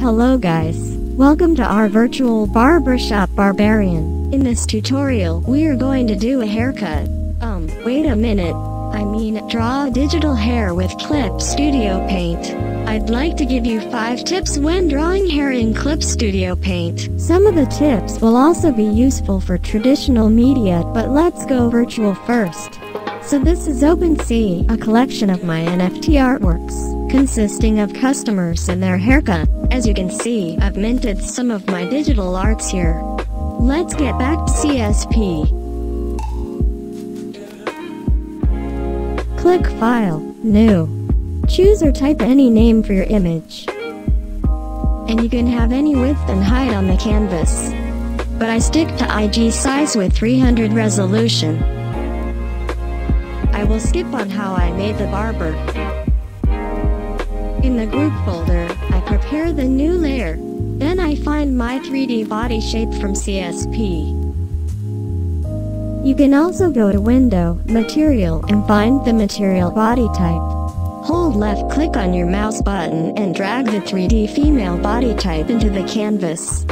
Hello guys, welcome to our virtual barbershop Barberian. In this tutorial, we are going to do a haircut. Um, wait a minute. I mean, draw digital hair with Clip Studio Paint. I'd like to give you 5 tips when drawing hair in Clip Studio Paint. Some of the tips will also be useful for traditional media, but let's go virtual first. So this is OpenSea, a collection of my NFT artworks, consisting of customers and their haircut. As you can see, I've minted some of my digital arts here. Let's get back to CSP. Click File, New. Choose or type any name for your image. And you can have any width and height on the canvas. But I stick to IG size with 300 resolution. I will skip on how I made the barber. In the group folder, I prepare the new layer. Then I find my 3D body shape from CSP. You can also go to Window, Material and find the material body type. Hold left click on your mouse button and drag the 3D female body type into the canvas.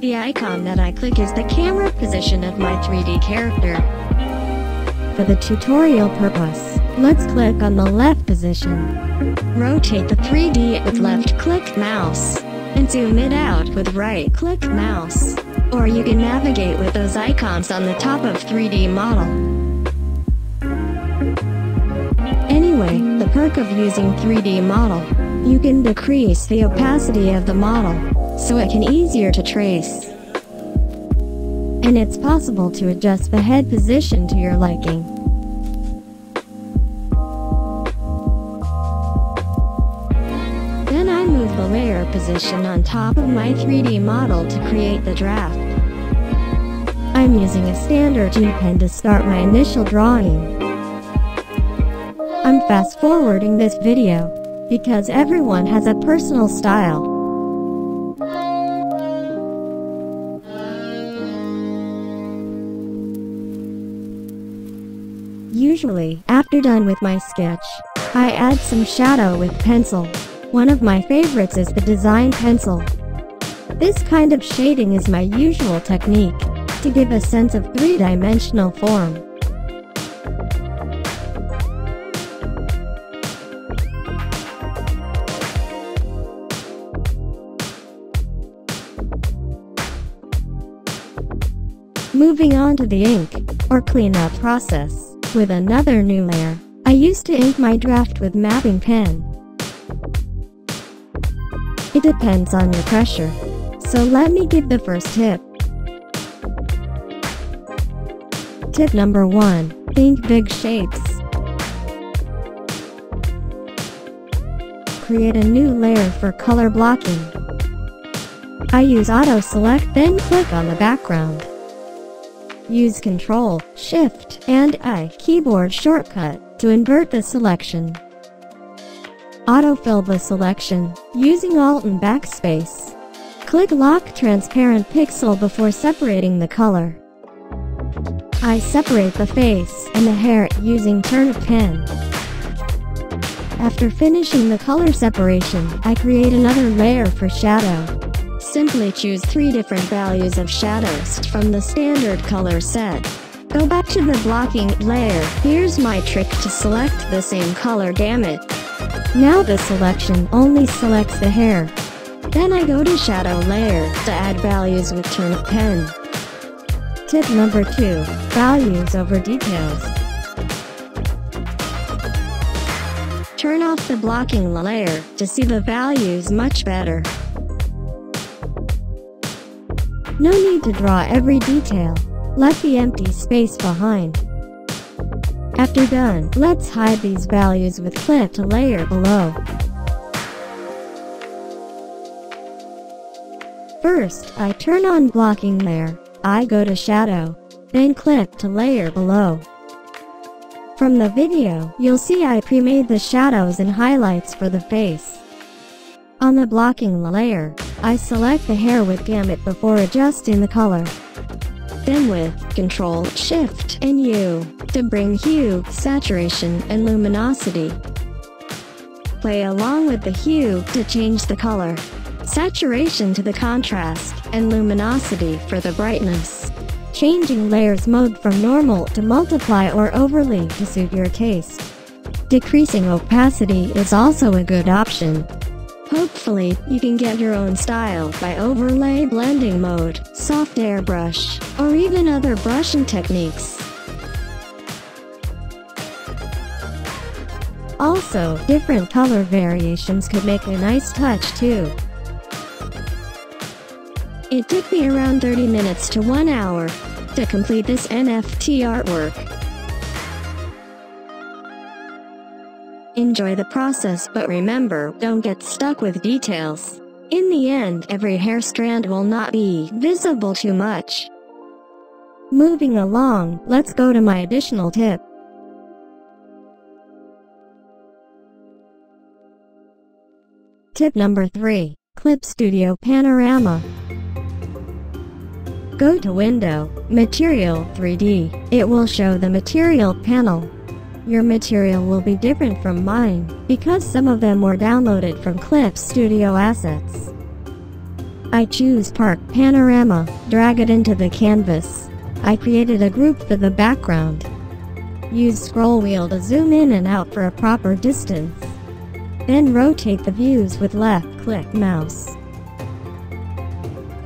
The icon that I click is the camera position of my 3D character. For the tutorial purpose, let's click on the left position. Rotate the 3D with left click mouse, and zoom it out with right click mouse. Or you can navigate with those icons on the top of 3D model. Anyway, the perk of using 3D model, you can decrease the opacity of the model, so it can easier to trace. And it's possible to adjust the head position to your liking. Then I move the layer position on top of my 3D model to create the draft. I'm using a standard G-pen to start my initial drawing. I'm fast forwarding this video, because everyone has a personal style. Usually, after done with my sketch, I add some shadow with pencil. One of my favorites is the design pencil. This kind of shading is my usual technique, to give a sense of three-dimensional form. Moving on to the ink, or cleanup process, with another new layer. I used to ink my draft with mapping pen. It depends on your pressure. So let me give the first tip. Tip number 1. Think big shapes. Create a new layer for color blocking. I use auto select then click on the background. Use Ctrl, Shift, and I keyboard shortcut to invert the selection. Autofill the selection using Alt and Backspace. Click Lock Transparent Pixel before separating the color. I separate the face and the hair using turnip pen. After finishing the color separation, I create another layer for shadow. Simply choose three different values of shadows from the standard color set. Go back to the blocking layer. Here's my trick to select the same color gamut. Now the selection only selects the hair. Then I go to shadow layer to add values with turnip pen. Tip number 2. Values over details. Turn off the blocking layer to see the values much better. No need to draw every detail. Let the empty space behind. After done, let's hide these values with clip to layer below. First, I turn on blocking layer. I go to shadow, then clip to layer below. From the video, you'll see I pre-made the shadows and highlights for the face. On the blocking layer, I select the hair with gamut before adjusting the color. Then with Ctrl, Shift, and U to bring hue, saturation, and luminosity. Play along with the hue to change the color, saturation to the contrast, and luminosity for the brightness. Changing layers mode from normal to multiply or overlay to suit your taste. Decreasing opacity is also a good option. Hopefully, you can get your own style by overlay blending mode, soft airbrush, or even other brushing techniques. Also, different color variations could make a nice touch too. It took me around 30 minutes to 1 hour to complete this NFT artwork. Enjoy the process but remember, don't get stuck with details. In the end, every hair strand will not be visible too much. Moving along, let's go to my additional tip. Tip number 3. Clip Studio Panorama. Go to Window, Material 3D. It will show the material panel. Your material will be different from mine, because some of them were downloaded from Clip Studio assets. I choose Park Panorama, drag it into the canvas. I created a group for the background. Use scroll wheel to zoom in and out for a proper distance. Then rotate the views with left-click mouse.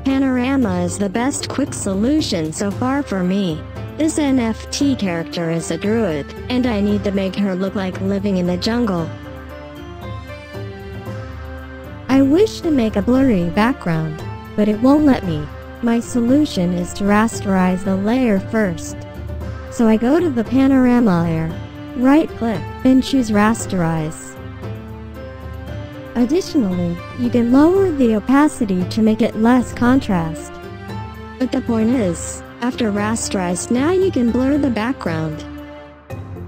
Panorama is the best quick solution so far for me. This NFT character is a druid, and I need to make her look like living in the jungle. I wish to make a blurry background, but it won't let me. My solution is to rasterize the layer first. So I go to the panorama layer, right click, and choose rasterize. Additionally, you can lower the opacity to make it less contrast. But the point is, after rasterize now you can blur the background.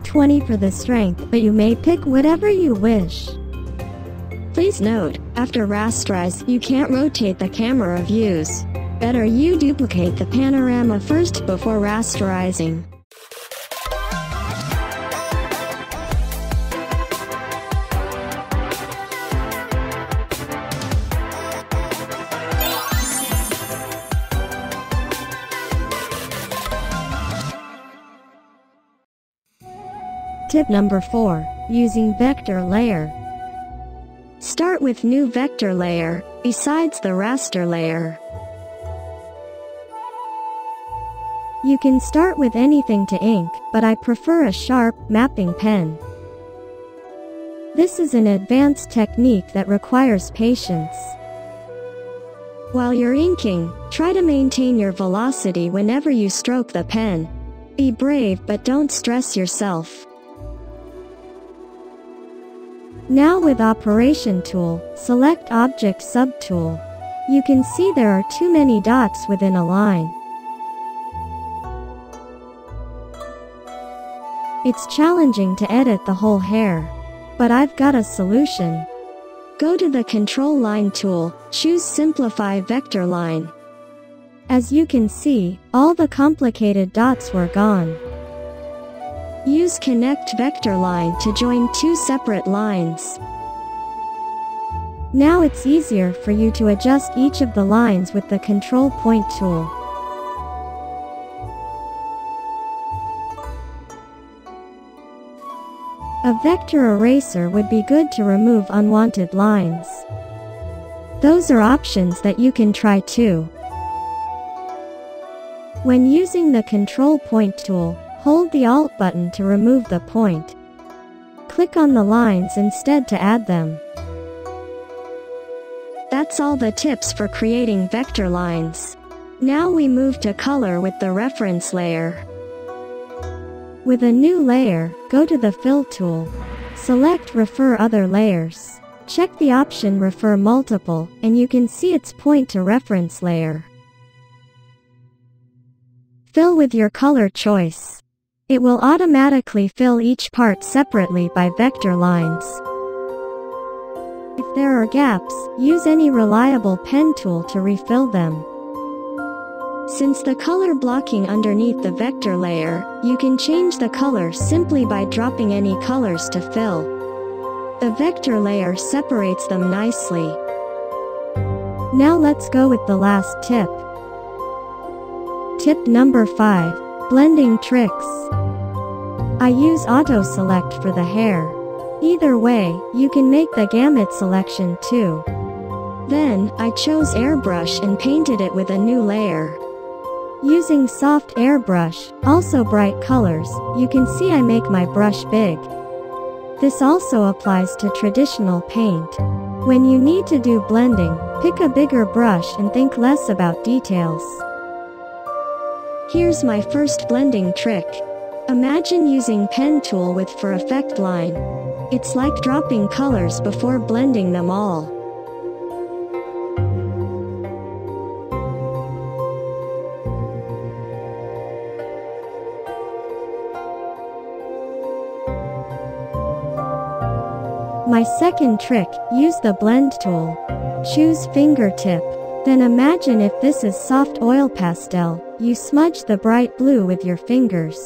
20 for the strength, but you may pick whatever you wish. Please note, after rasterize you can't rotate the camera views. Better you duplicate the panorama first before rasterizing. Tip number 4. Using vector layer. Start with new vector layer, besides the raster layer. You can start with anything to ink, but I prefer a sharp, mapping pen. This is an advanced technique that requires patience. While you're inking, try to maintain your velocity whenever you stroke the pen. Be brave but don't stress yourself. Now with Operation Tool, select Object Subtool. You can see there are too many dots within a line. It's challenging to edit the whole hair. But I've got a solution. Go to the Control Line tool, choose Simplify Vector Line. As you can see, all the complicated dots were gone. Use connect vector line to join two separate lines. Now it's easier for you to adjust each of the lines with the control point tool. A vector eraser would be good to remove unwanted lines. Those are options that you can try too. When using the control point tool, Hold the Alt button to remove the point. Click on the lines instead to add them. That's all the tips for creating vector lines. Now we move to color with the reference layer. With a new layer, go to the Fill tool. Select Refer Other Layers. Check the option Refer Multiple, and you can see its point to reference layer. Fill with your color choice. It will automatically fill each part separately by vector lines. If there are gaps, use any reliable pen tool to refill them. Since the color blocking underneath the vector layer, you can change the color simply by dropping any colors to fill. The vector layer separates them nicely. Now let's go with the last tip. Tip number 5. Blending tricks. I use auto select for the hair. Either way, you can make the gamut selection too. Then, I chose airbrush and painted it with a new layer. Using soft airbrush, also bright colors, you can see I make my brush big. This also applies to traditional paint. When you need to do blending, pick a bigger brush and think less about details. Here's my first blending trick. Imagine using pen tool with for effect line. It's like dropping colors before blending them all. My second trick, use the blend tool. Choose fingertip. Then imagine if this is soft oil pastel, you smudge the bright blue with your fingers.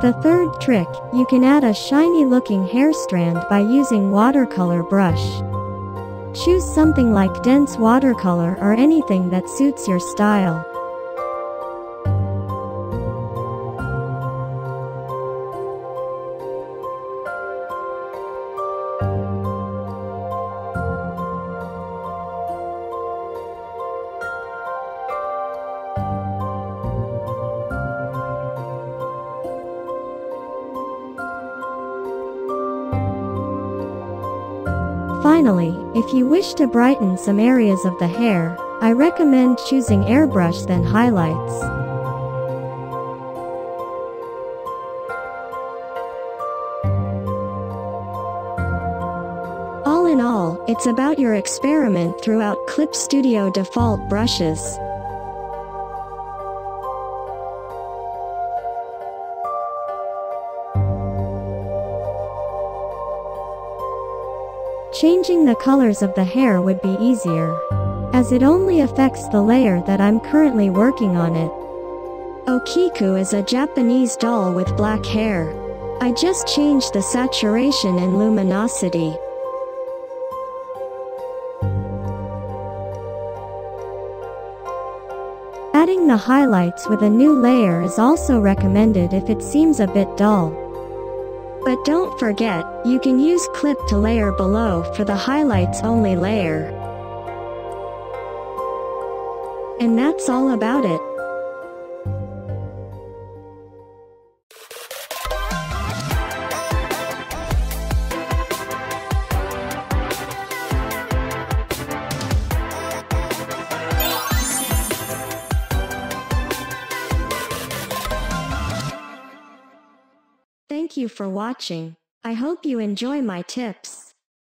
The third trick, you can add a shiny looking hair strand by using watercolor brush. Choose something like dense watercolor or anything that suits your style. Finally, if you wish to brighten some areas of the hair, I recommend choosing airbrush then highlights. All in all, it's about your experiment throughout Clip Studio default brushes. Changing the colors of the hair would be easier. As it only affects the layer that I'm currently working on it. Okiku is a Japanese doll with black hair. I just changed the saturation and luminosity. Adding the highlights with a new layer is also recommended if it seems a bit dull. But don't forget, you can use clip to layer below for the highlights only layer. And that's all about it. For watching. I hope you enjoy my tips.